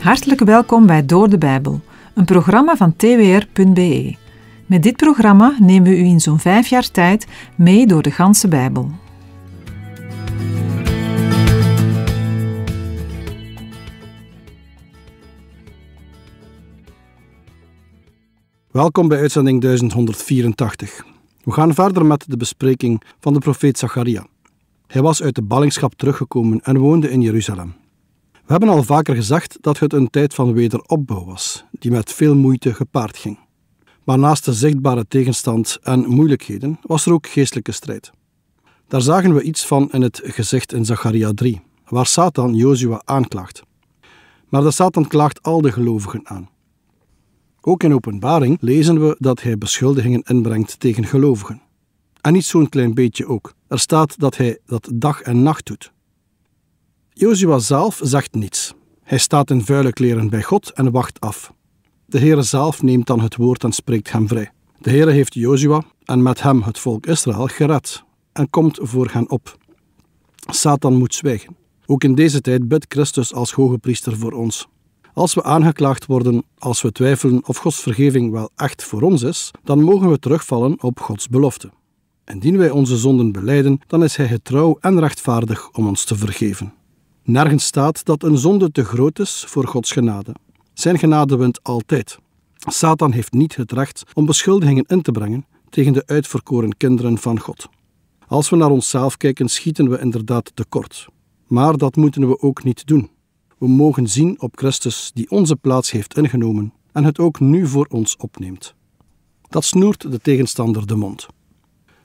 Hartelijk welkom bij Door de Bijbel, een programma van twr.be. Met dit programma nemen we u in zo'n vijf jaar tijd mee door de ganse Bijbel. Welkom bij uitzending 1184. We gaan verder met de bespreking van de profeet Zacharia. Hij was uit de ballingschap teruggekomen en woonde in Jeruzalem. We hebben al vaker gezegd dat het een tijd van wederopbouw was, die met veel moeite gepaard ging. Maar naast de zichtbare tegenstand en moeilijkheden was er ook geestelijke strijd. Daar zagen we iets van in het gezicht in Zacharia 3, waar Satan Jozua aanklaagt. Maar de Satan klaagt al de gelovigen aan. Ook in openbaring lezen we dat hij beschuldigingen inbrengt tegen gelovigen. En niet zo'n klein beetje ook. Er staat dat hij dat dag en nacht doet. Jozua zelf zegt niets. Hij staat in vuile kleren bij God en wacht af. De Heere zelf neemt dan het woord en spreekt hem vrij. De Heere heeft Jozua en met hem het volk Israël gered en komt voor hen op. Satan moet zwijgen. Ook in deze tijd bidt Christus als hoge priester voor ons. Als we aangeklaagd worden, als we twijfelen of Gods vergeving wel echt voor ons is, dan mogen we terugvallen op Gods belofte. Indien wij onze zonden beleiden, dan is Hij getrouw en rechtvaardig om ons te vergeven. Nergens staat dat een zonde te groot is voor Gods genade. Zijn genade wint altijd. Satan heeft niet het recht om beschuldigingen in te brengen tegen de uitverkoren kinderen van God. Als we naar onszelf kijken, schieten we inderdaad tekort. Maar dat moeten we ook niet doen. We mogen zien op Christus die onze plaats heeft ingenomen en het ook nu voor ons opneemt. Dat snoert de tegenstander de mond.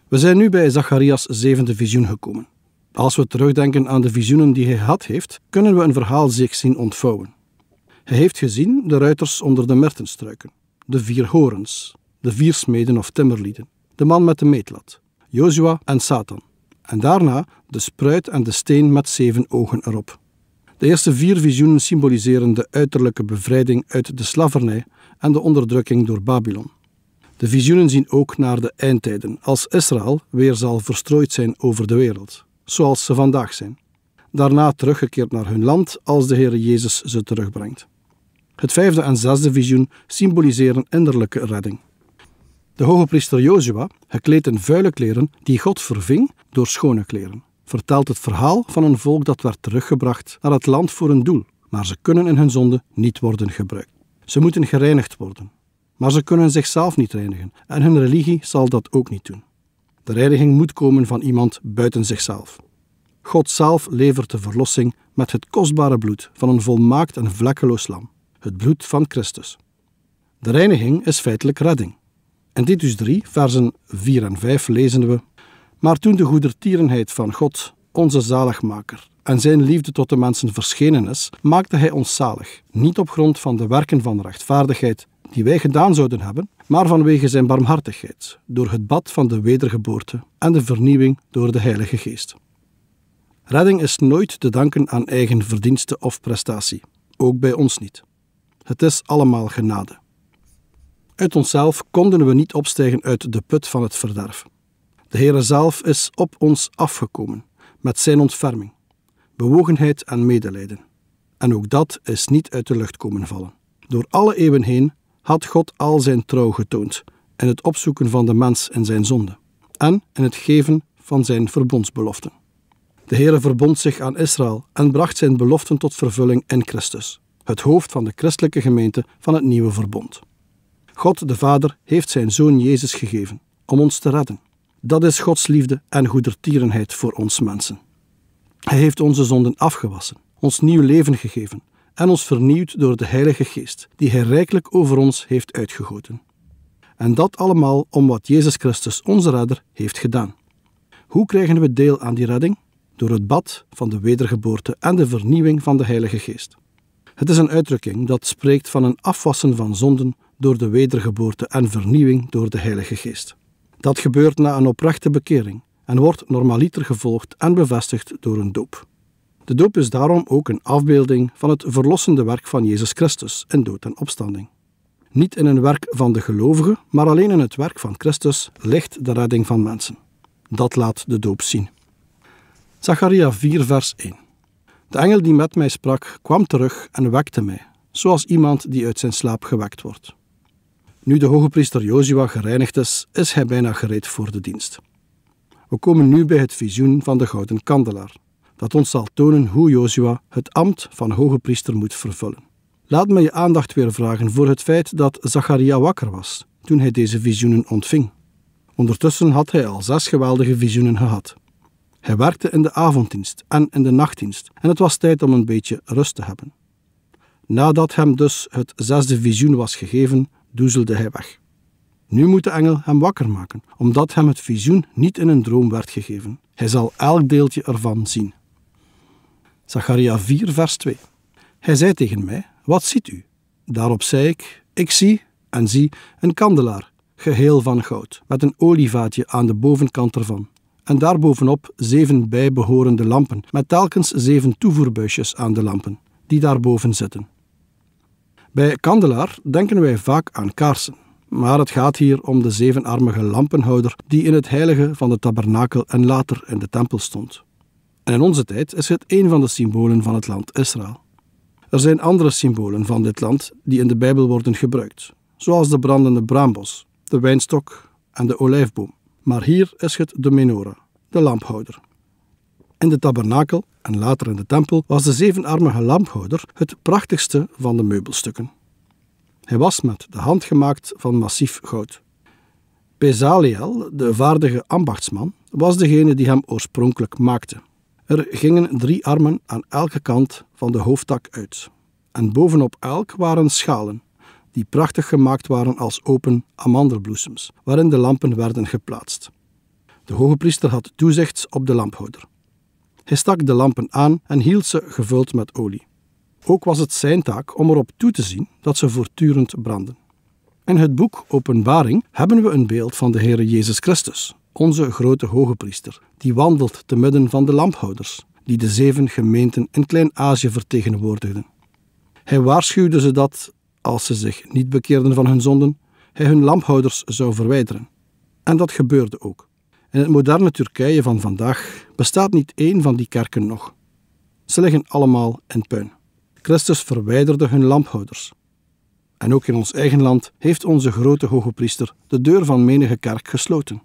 We zijn nu bij Zacharias zevende visioen gekomen. Als we terugdenken aan de visioenen die hij gehad heeft, kunnen we een verhaal zich zien ontvouwen. Hij heeft gezien de ruiters onder de mertenstruiken, de vier horens, de vier smeden of timmerlieden, de man met de meetlat, Jozua en Satan, en daarna de spruit en de steen met zeven ogen erop. De eerste vier visioenen symboliseren de uiterlijke bevrijding uit de slavernij en de onderdrukking door Babylon. De visioenen zien ook naar de eindtijden, als Israël weer zal verstrooid zijn over de wereld, zoals ze vandaag zijn. Daarna teruggekeerd naar hun land als de Heer Jezus ze terugbrengt. Het vijfde en zesde visioen symboliseren innerlijke redding. De hoge priester Jozua, gekleed in vuile kleren die God verving door schone kleren, vertelt het verhaal van een volk dat werd teruggebracht naar het land voor een doel, maar ze kunnen in hun zonde niet worden gebruikt. Ze moeten gereinigd worden, maar ze kunnen zichzelf niet reinigen en hun religie zal dat ook niet doen. De reiniging moet komen van iemand buiten zichzelf. God zelf levert de verlossing met het kostbare bloed van een volmaakt en vlekkeloos lam, het bloed van Christus. De reiniging is feitelijk redding. In Titus 3, versen 4 en 5 lezen we: Maar toen de goedertierenheid van God, onze zaligmaker, en zijn liefde tot de mensen verschenen is, maakte hij ons zalig, niet op grond van de werken van rechtvaardigheid die wij gedaan zouden hebben, maar vanwege zijn barmhartigheid, door het bad van de wedergeboorte en de vernieuwing door de Heilige Geest. Redding is nooit te danken aan eigen verdienste of prestatie, ook bij ons niet. Het is allemaal genade. Uit onszelf konden we niet opstijgen uit de put van het verderf. De Heere zelf is op ons afgekomen met zijn ontferming, bewogenheid en medelijden. En ook dat is niet uit de lucht komen vallen. Door alle eeuwen heen had God al zijn trouw getoond in het opzoeken van de mens in zijn zonde en in het geven van zijn verbondsbeloften. De Heere verbond zich aan Israël en bracht zijn beloften tot vervulling in Christus, het hoofd van de christelijke gemeente van het nieuwe verbond. God de Vader heeft zijn Zoon Jezus gegeven om ons te redden. Dat is Gods liefde en goedertierenheid voor ons mensen. Hij heeft onze zonden afgewassen, ons nieuw leven gegeven en ons vernieuwd door de Heilige Geest, die Hij rijkelijk over ons heeft uitgegoten. En dat allemaal om wat Jezus Christus, onze redder, heeft gedaan. Hoe krijgen we deel aan die redding? Door het bad van de wedergeboorte en de vernieuwing van de Heilige Geest. Het is een uitdrukking dat spreekt van een afwassen van zonden door de wedergeboorte en vernieuwing door de Heilige Geest. Dat gebeurt na een oprechte bekering en wordt normaliter gevolgd en bevestigd door een doop. De doop is daarom ook een afbeelding van het verlossende werk van Jezus Christus in dood en opstanding. Niet in een werk van de gelovigen, maar alleen in het werk van Christus ligt de redding van mensen. Dat laat de doop zien. Zacharia 4, vers 1. De engel die met mij sprak, kwam terug en wekte mij, zoals iemand die uit zijn slaap gewekt wordt. Nu de hoge priester Jozua gereinigd is, is hij bijna gereed voor de dienst. We komen nu bij het visioen van de gouden kandelaar, dat ons zal tonen hoe Jozua het ambt van hoge priester moet vervullen. Laat me je aandacht weer vragen voor het feit dat Zacharia wakker was toen hij deze visioenen ontving. Ondertussen had hij al zes geweldige visioenen gehad. Hij werkte in de avonddienst en in de nachtdienst en het was tijd om een beetje rust te hebben. Nadat hem dus het zesde visioen was gegeven, doezelde hij weg. Nu moet de engel hem wakker maken, omdat hem het visioen niet in een droom werd gegeven. Hij zal elk deeltje ervan zien. Zacharia 4, vers 2. Hij zei tegen mij: Wat ziet u? Daarop zei ik: Ik zie en zie een kandelaar, geheel van goud, met een olievaatje aan de bovenkant ervan. En daarbovenop zeven bijbehorende lampen, met telkens zeven toevoerbuisjes aan de lampen, die daarboven zitten. Bij kandelaar denken wij vaak aan kaarsen, maar het gaat hier om de zevenarmige lampenhouder die in het heilige van de tabernakel en later in de tempel stond. En in onze tijd is het een van de symbolen van het land Israël. Er zijn andere symbolen van dit land die in de Bijbel worden gebruikt, zoals de brandende braambos, de wijnstok en de olijfboom. Maar hier is het de menorah, de lamphouder. In de tabernakel en later in de tempel was de zevenarmige lamphouder het prachtigste van de meubelstukken. Hij was met de hand gemaakt van massief goud. Bezaliel, de vaardige ambachtsman, was degene die hem oorspronkelijk maakte. Er gingen drie armen aan elke kant van de hoofdtak uit. En bovenop elk waren schalen, die prachtig gemaakt waren als open amandelbloesems, waarin de lampen werden geplaatst. De hoge priester had toezicht op de lamphouder. Hij stak de lampen aan en hield ze gevuld met olie. Ook was het zijn taak om erop toe te zien dat ze voortdurend brandden. In het boek Openbaring hebben we een beeld van de Heere Jezus Christus, onze grote hoge priester, die wandelt te midden van de lamphouders, die de zeven gemeenten in Klein-Azië vertegenwoordigden. Hij waarschuwde ze dat, als ze zich niet bekeerden van hun zonden, hij hun lamphouders zou verwijderen. En dat gebeurde ook. In het moderne Turkije van vandaag bestaat niet één van die kerken nog. Ze liggen allemaal in puin. Christus verwijderde hun lamphouders. En ook in ons eigen land heeft onze grote hoge priester de deur van menige kerk gesloten.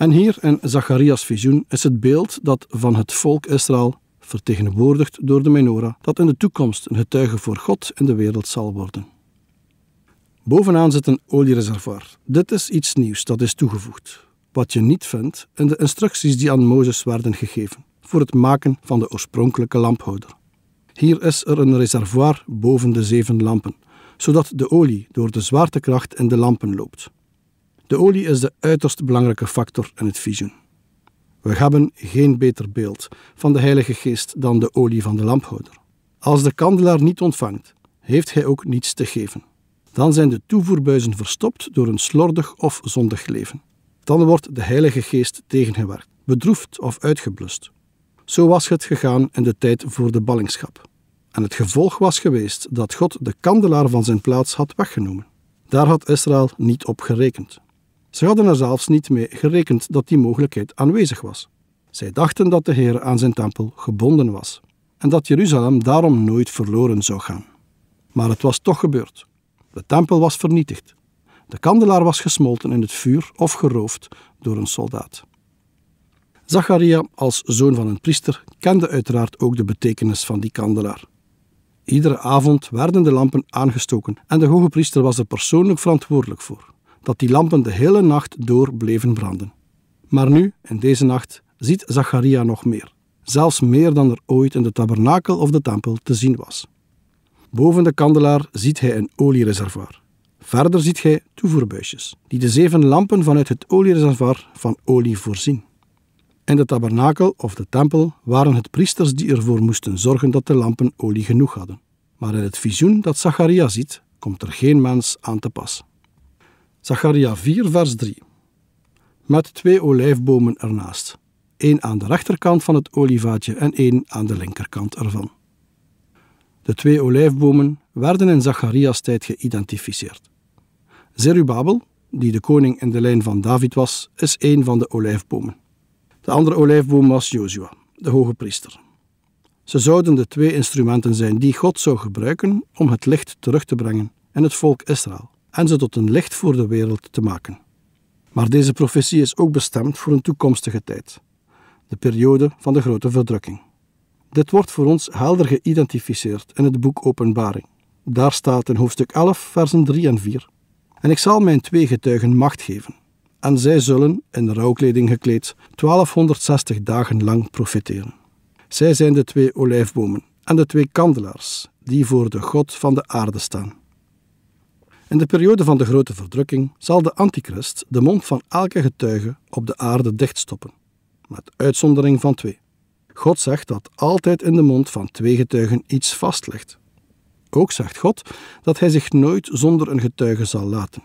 En hier in Zacharias visioen is het beeld dat van het volk Israël, vertegenwoordigd door de menorah, dat in de toekomst een getuige voor God in de wereld zal worden. Bovenaan zit een oliereservoir. Dit is iets nieuws dat is toegevoegd, wat je niet vindt in de instructies die aan Mozes werden gegeven voor het maken van de oorspronkelijke lamphouder. Hier is er een reservoir boven de zeven lampen, zodat de olie door de zwaartekracht in de lampen loopt. De olie is de uiterst belangrijke factor in het visioen. We hebben geen beter beeld van de Heilige Geest dan de olie van de lamphouder. Als de kandelaar niet ontvangt, heeft hij ook niets te geven. Dan zijn de toevoerbuizen verstopt door een slordig of zondig leven. Dan wordt de Heilige Geest tegengewerkt, bedroefd of uitgeblust. Zo was het gegaan in de tijd voor de ballingschap. En het gevolg was geweest dat God de kandelaar van zijn plaats had weggenomen. Daar had Israël niet op gerekend. Ze hadden er zelfs niet mee gerekend dat die mogelijkheid aanwezig was. Zij dachten dat de Heer aan zijn tempel gebonden was en dat Jeruzalem daarom nooit verloren zou gaan. Maar het was toch gebeurd. De tempel was vernietigd. De kandelaar was gesmolten in het vuur of geroofd door een soldaat. Zacharia, als zoon van een priester, kende uiteraard ook de betekenis van die kandelaar. Iedere avond werden de lampen aangestoken en de hoge priester was er persoonlijk verantwoordelijk voor dat die lampen de hele nacht door bleven branden. Maar nu, in deze nacht, ziet Zacharia nog meer, zelfs meer dan er ooit in de tabernakel of de tempel te zien was. Boven de kandelaar ziet hij een oliereservoir. Verder ziet hij toevoerbuisjes, die de zeven lampen vanuit het oliereservoir van olie voorzien. In de tabernakel of de tempel waren het priesters die ervoor moesten zorgen dat de lampen olie genoeg hadden. Maar in het visioen dat Zacharia ziet, komt er geen mens aan te pas. Zacharia 4, vers 3. Met twee olijfbomen ernaast, één aan de rechterkant van het olievaatje en één aan de linkerkant ervan. De twee olijfbomen werden in Zacharias tijd geïdentificeerd. Zerubabel, die de koning in de lijn van David was, is één van de olijfbomen. De andere olijfboom was Jozua, de hoge priester. Ze zouden de twee instrumenten zijn die God zou gebruiken om het licht terug te brengen in het volk Israël en ze tot een licht voor de wereld te maken. Maar deze profetie is ook bestemd voor een toekomstige tijd, de periode van de grote verdrukking. Dit wordt voor ons helder geïdentificeerd in het boek Openbaring. Daar staat in hoofdstuk 11, versen 3 en 4. En ik zal mijn twee getuigen macht geven, en zij zullen, in rouwkleding gekleed, 1260 dagen lang profiteren. Zij zijn de twee olijfbomen en de twee kandelaars, die voor de God van de aarde staan. In de periode van de grote verdrukking zal de antichrist de mond van elke getuige op de aarde dichtstoppen, met uitzondering van twee. God zegt dat altijd in de mond van twee getuigen iets vast ligt. Ook zegt God dat hij zich nooit zonder een getuige zal laten.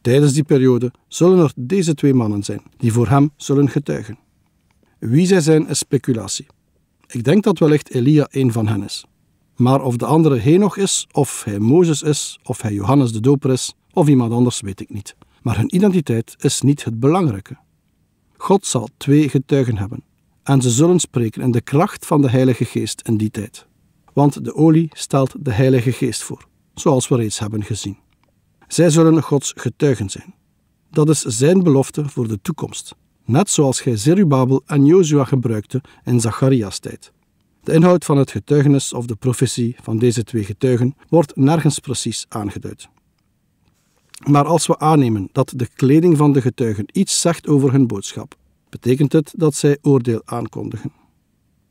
Tijdens die periode zullen er deze twee mannen zijn die voor hem zullen getuigen. Wie zij zijn is speculatie. Ik denk dat wellicht Elia een van hen is. Maar of de andere Henoch is, of hij Mozes is, of hij Johannes de Doper is, of iemand anders, weet ik niet. Maar hun identiteit is niet het belangrijke. God zal twee getuigen hebben, en ze zullen spreken in de kracht van de Heilige Geest in die tijd. Want de olie stelt de Heilige Geest voor, zoals we reeds hebben gezien. Zij zullen Gods getuigen zijn. Dat is zijn belofte voor de toekomst, net zoals gij Zerubabel en Jozua gebruikte in Zacharias tijd. De inhoud van het getuigenis of de profetie van deze twee getuigen wordt nergens precies aangeduid. Maar als we aannemen dat de kleding van de getuigen iets zegt over hun boodschap, betekent het dat zij oordeel aankondigen.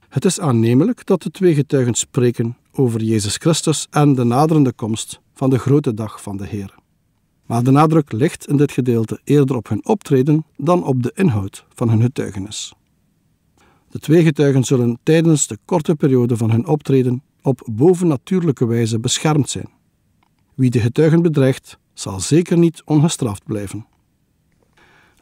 Het is aannemelijk dat de twee getuigen spreken over Jezus Christus en de naderende komst van de grote dag van de Heer. Maar de nadruk ligt in dit gedeelte eerder op hun optreden dan op de inhoud van hun getuigenis. De twee getuigen zullen tijdens de korte periode van hun optreden op bovennatuurlijke wijze beschermd zijn. Wie de getuigen bedreigt, zal zeker niet ongestraft blijven.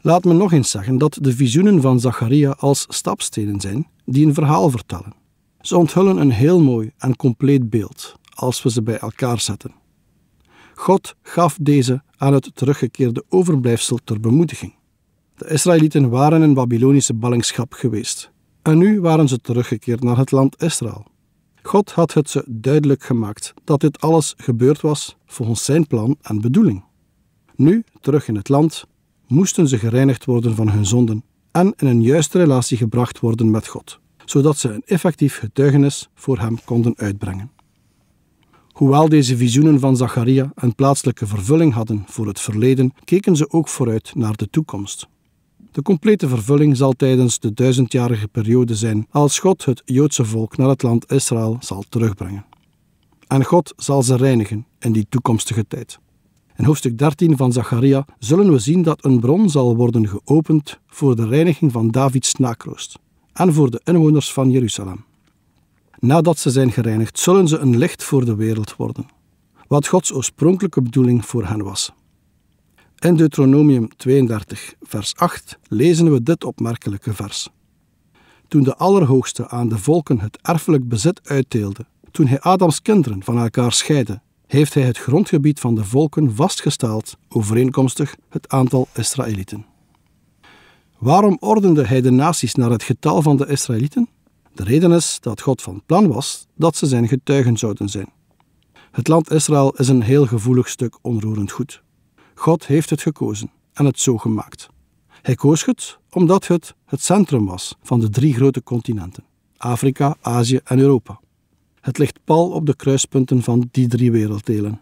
Laat me nog eens zeggen dat de visioenen van Zacharia als stapstenen zijn die een verhaal vertellen. Ze onthullen een heel mooi en compleet beeld als we ze bij elkaar zetten. God gaf deze aan het teruggekeerde overblijfsel ter bemoediging. De Israëlieten waren in Babylonische ballingschap geweest en nu waren ze teruggekeerd naar het land Israël. God had het ze duidelijk gemaakt dat dit alles gebeurd was volgens zijn plan en bedoeling. Nu, terug in het land, moesten ze gereinigd worden van hun zonden en in een juiste relatie gebracht worden met God, zodat ze een effectief getuigenis voor hem konden uitbrengen. Hoewel deze visioenen van Zacharia een plaatselijke vervulling hadden voor het verleden, keken ze ook vooruit naar de toekomst. De complete vervulling zal tijdens de duizendjarige periode zijn als God het Joodse volk naar het land Israël zal terugbrengen. En God zal ze reinigen in die toekomstige tijd. In hoofdstuk 13 van Zacharia zullen we zien dat een bron zal worden geopend voor de reiniging van Davids nakroost en voor de inwoners van Jeruzalem. Nadat ze zijn gereinigd, zullen ze een licht voor de wereld worden, wat Gods oorspronkelijke bedoeling voor hen was. In Deuteronomium 32, vers 8 lezen we dit opmerkelijke vers. Toen de Allerhoogste aan de volken het erfelijk bezit uitdeelde, toen hij Adams kinderen van elkaar scheidde, heeft hij het grondgebied van de volken vastgesteld, overeenkomstig het aantal Israëlieten. Waarom ordende hij de naties naar het getal van de Israëlieten? De reden is dat God van plan was dat ze zijn getuigen zouden zijn. Het land Israël is een heel gevoelig stuk onroerend goed. God heeft het gekozen en het zo gemaakt. Hij koos het omdat het het centrum was van de drie grote continenten: Afrika, Azië en Europa. Het ligt pal op de kruispunten van die drie werelddelen.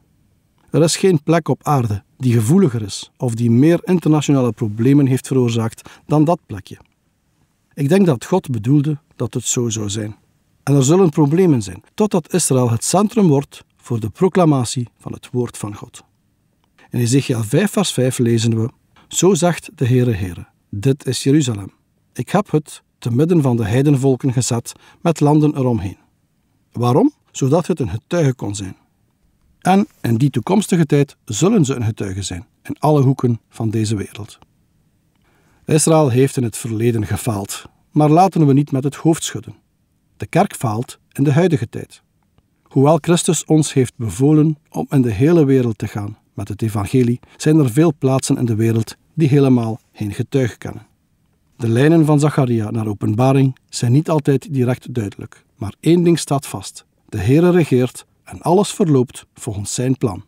Er is geen plek op aarde die gevoeliger is of die meer internationale problemen heeft veroorzaakt dan dat plekje. Ik denk dat God bedoelde dat het zo zou zijn. En er zullen problemen zijn, totdat Israël het centrum wordt voor de proclamatie van het woord van God. In Ezekiel 5 vers 5 lezen we, Zo zegt de Heere Heere, dit is Jeruzalem. Ik heb het te midden van de heidenvolken gezet met landen eromheen. Waarom? Zodat het een getuige kon zijn. En in die toekomstige tijd zullen ze een getuige zijn, in alle hoeken van deze wereld. Israël heeft in het verleden gefaald, maar laten we niet met het hoofd schudden. De kerk faalt in de huidige tijd. Hoewel Christus ons heeft bevolen om in de hele wereld te gaan met het evangelie, zijn er veel plaatsen in de wereld die helemaal geen getuige kennen. De lijnen van Zacharia naar openbaring zijn niet altijd direct duidelijk, maar één ding staat vast: de Heere regeert en alles verloopt volgens zijn plan.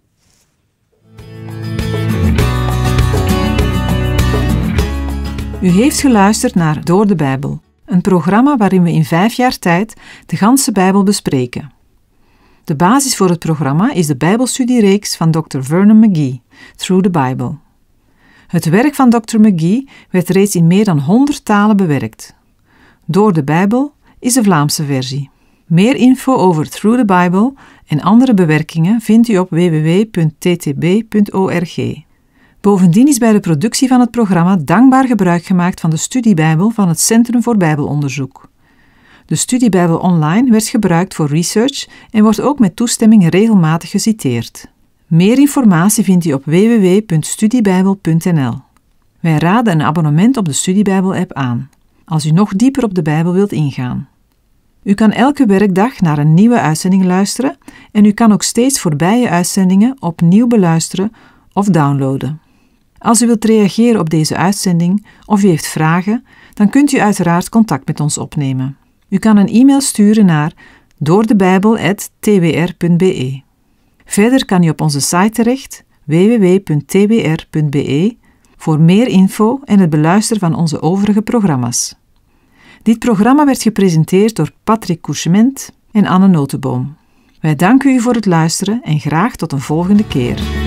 U heeft geluisterd naar Door de Bijbel, een programma waarin we in vijf jaar tijd de ganse Bijbel bespreken. De basis voor het programma is de Bijbelstudiereeks van Dr. Vernon McGee, Through the Bible. Het werk van Dr. McGee werd reeds in meer dan 100 talen bewerkt. Door de Bijbel is de Vlaamse versie. Meer info over Through the Bible en andere bewerkingen vindt u op www.ttb.org. Bovendien is bij de productie van het programma dankbaar gebruik gemaakt van de studiebijbel van het Centrum voor Bijbelonderzoek. De studiebijbel online werd gebruikt voor research en wordt ook met toestemming regelmatig geciteerd. Meer informatie vindt u op www.studiebijbel.nl. Wij raden een abonnement op de Studiebijbel-app aan, als u nog dieper op de Bijbel wilt ingaan. U kan elke werkdag naar een nieuwe uitzending luisteren en u kan ook steeds voorbije uitzendingen opnieuw beluisteren of downloaden. Als u wilt reageren op deze uitzending of u heeft vragen, dan kunt u uiteraard contact met ons opnemen. U kan een e-mail sturen naar doordebijbel.twr.be. Verder kan u op onze site terecht www.twr.be voor meer info en het beluisteren van onze overige programma's. Dit programma werd gepresenteerd door Patrick Couchement en Anne Notenboom. Wij danken u voor het luisteren en graag tot een volgende keer.